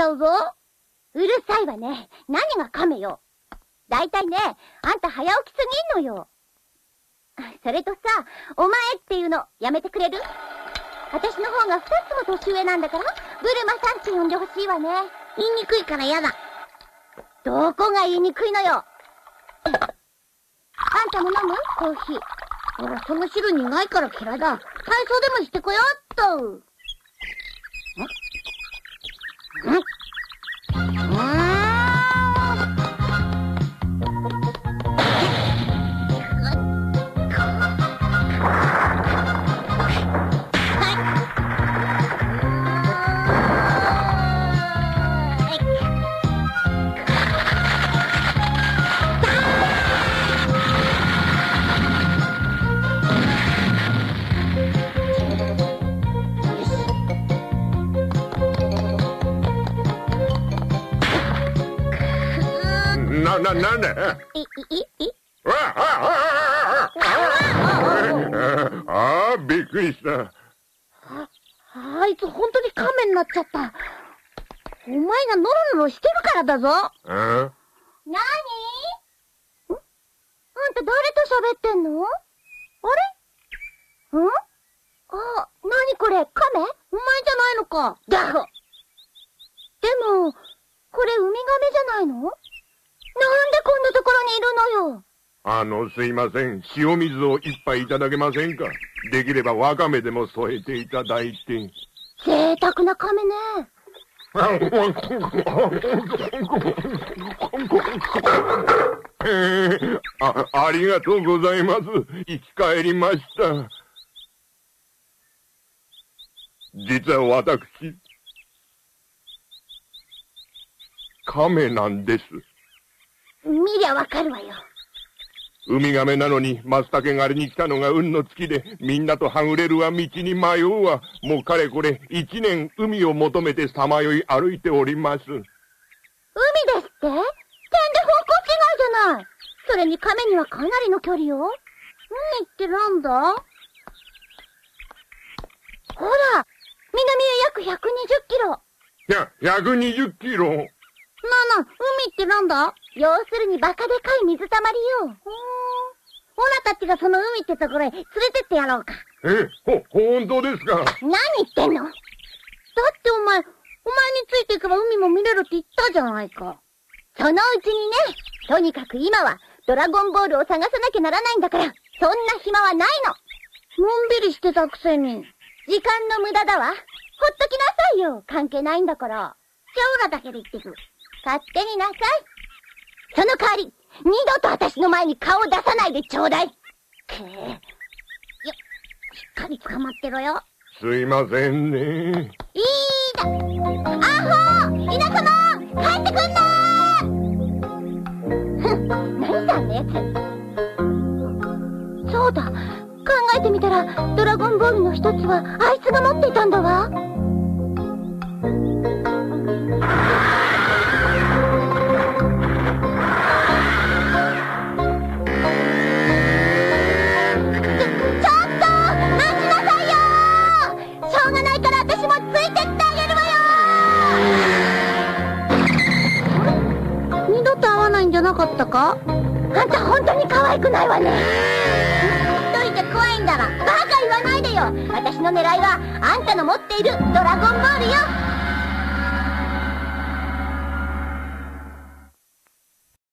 ちゃうぞ。うるさいわね。何が亀よ。だいたいね、あんた早起きすぎんのよ。それとさ、お前っていうのやめてくれる？私の方が二つも年上なんだから、ブルマさんって呼んでほしいわね。言いにくいから嫌だ。どこが言いにくいのよ。あんたも飲む？コーヒー。ほら、その汁苦いから嫌いだ。体操でもしてこよっと。んんな、な、なんだい、い、い、い？ああ、ああ、あびっくりした。あいつ本当に亀になっちゃった。お前がノロノロしてるからだぞ。あなにんあんた誰と喋ってんのあれんあ、なにこれ、亀お前じゃないのか。だが。でも、これウミガメじゃないのなんでこんなところにいるのよ？あの、すいません。塩水を一杯いただけませんか？できればワカメでも添えていただいて。贅沢な亀ね。え ーあ、ありがとうございます。生き返りました。実は私、亀なんです。見りゃわかるわよ。ウミガメなのに、マスタケ狩りに来たのが運の月で、みんなとはぐれるわ、道に迷うわ。もうかれこれ、一年海を求めてさまよい歩いております。海ですって？点で方向違いじゃない。それに亀にはかなりの距離よ。海ってなんだ？ほら、南へ約120キロ。いや、120キロ。なあなあ、海ってなんだ？要するにバカでかい水たまりよ。ほーん。オラたちがその海ってところへ連れてってやろうか。え、ほ、本当ですか？何言ってんの？だってお前、お前についていけば海も見れるって言ったじゃないか。そのうちにね、とにかく今はドラゴンボールを探さなきゃならないんだから、そんな暇はないの。のんびりしてたくせに。時間の無駄だわ。ほっときなさいよ。関係ないんだから。じゃあオラだけで行ってくる。勝手になさい。その代わり、二度と私の前に顔を出さないでちょうだい。くー。よ、しっかり捕まってろよ。すいませんね。いいだ。アホ皆様帰ってくんなふん、何さんのやつ。そうだ。考えてみたら、ドラゴンボールの一つは、あいつが持っていたんだわ。ゃなかったか？あんた本当に可愛くないわね。一人じゃ怖いんだら。バカ言わないでよ。私の狙いはあんたの持っているドラゴンボールよ